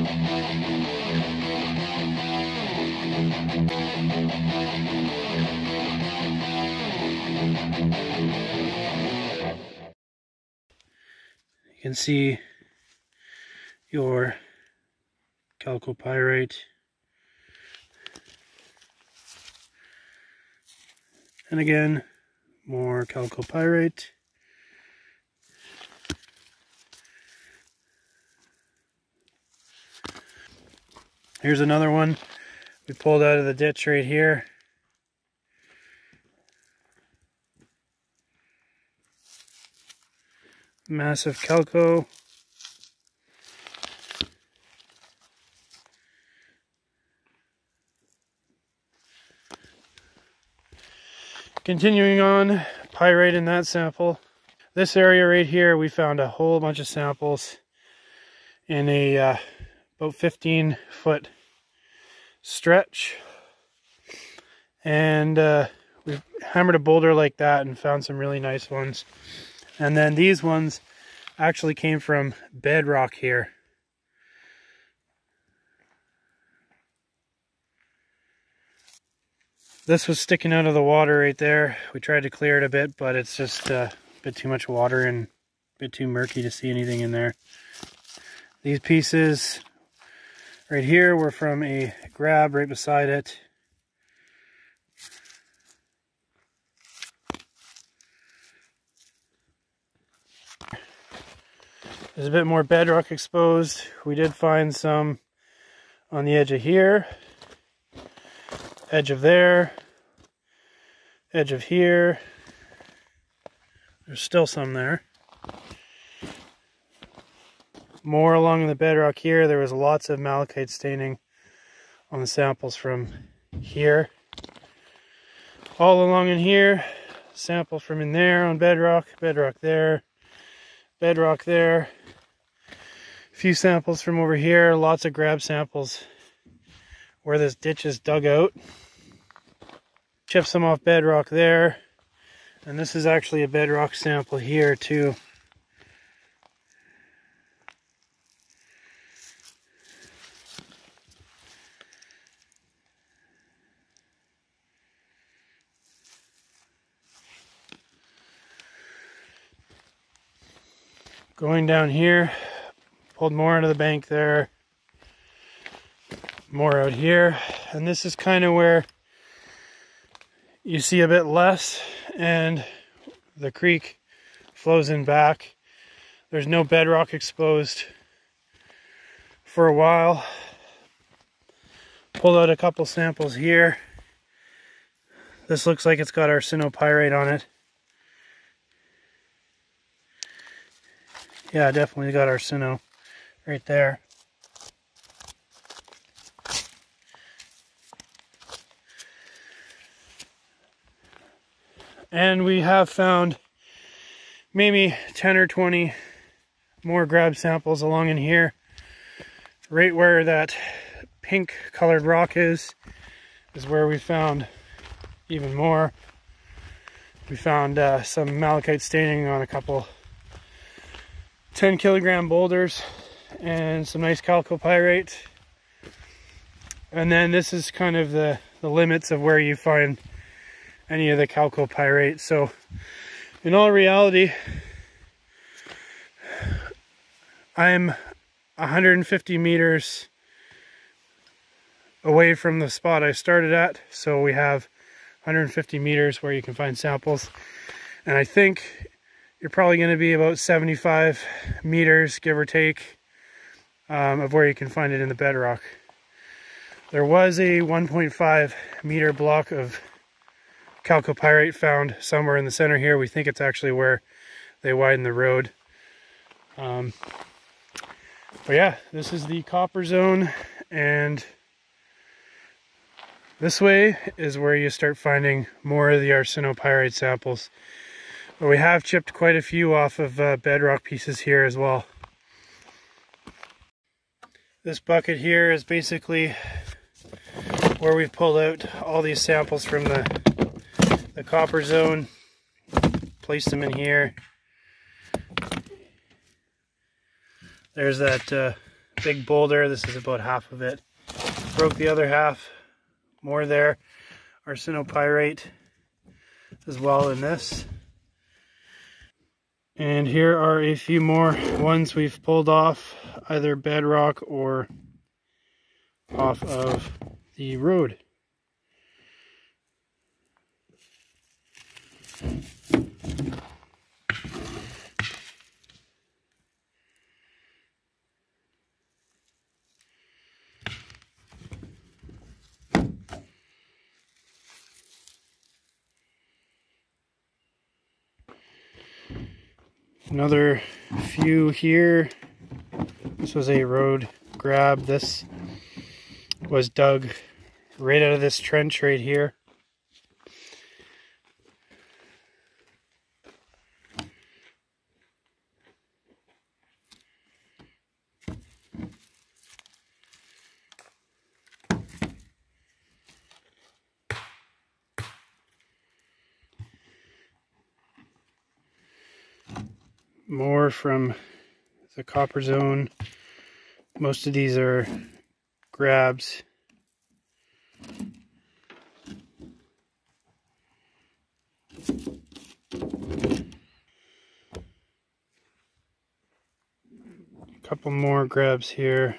You can see your chalcopyrite and again more chalcopyrite here's another one we pulled out of the ditch right here massive chalco. Continuing on, pyrite in that sample. This area right here, we found a whole bunch of samples in a uh, about 15 foot stretch. And uh, we hammered a boulder like that and found some really nice ones. And then these ones actually came from bedrock here. This was sticking out of the water right there. We tried to clear it a bit, but it's just uh, a bit too much water and a bit too murky to see anything in there. These pieces right here were from a grab right beside it. There's a bit more bedrock exposed. We did find some on the edge of here, edge of there, edge of here. There's still some there. More along the bedrock here. There was lots of malachite staining on the samples from here. All along in here, sample from in there on bedrock, bedrock there, bedrock there, A few samples from over here, lots of grab samples where this ditch is dug out. Chip some off bedrock there. And this is actually a bedrock sample here too. Going down here, Pulled more into the bank there. More out here. And this is kind of where you see a bit less and the creek flows in back. There's no bedrock exposed for a while. Pulled out a couple samples here. This looks like it's got arsenopyrite on it. Yeah, definitely got our arseno right there. And we have found maybe 10 or 20 more grab samples along in here. Right where that pink colored rock is, is where we found even more. We found uh, some malachite staining on a couple 10 kilogram boulders and some nice chalcopyrite. And then this is kind of the, the limits of where you find any of the chalcopyrite. So in all reality, I'm 150 meters away from the spot I started at. So we have 150 meters where you can find samples. And I think you're probably going to be about 75 meters, give or take, um, of where you can find it in the bedrock. There was a 1.5 meter block of chalcopyrite found somewhere in the center here. We think it's actually where they widen the road. Um, but yeah, this is the copper zone and this way is where you start finding more of the arsenopyrite samples. But we have chipped quite a few off of uh, bedrock pieces here as well. This bucket here is basically where we've pulled out all these samples from the, the copper zone, placed them in here. There's that uh, big boulder. This is about half of it. Broke the other half. More there. Arsenopyrite as well in this. And here are a few more ones we've pulled off either bedrock or off of the road. Another few here. This was a road grab. This was dug right out of this trench right here. More from the copper zone. Most of these are grabs. A couple more grabs here.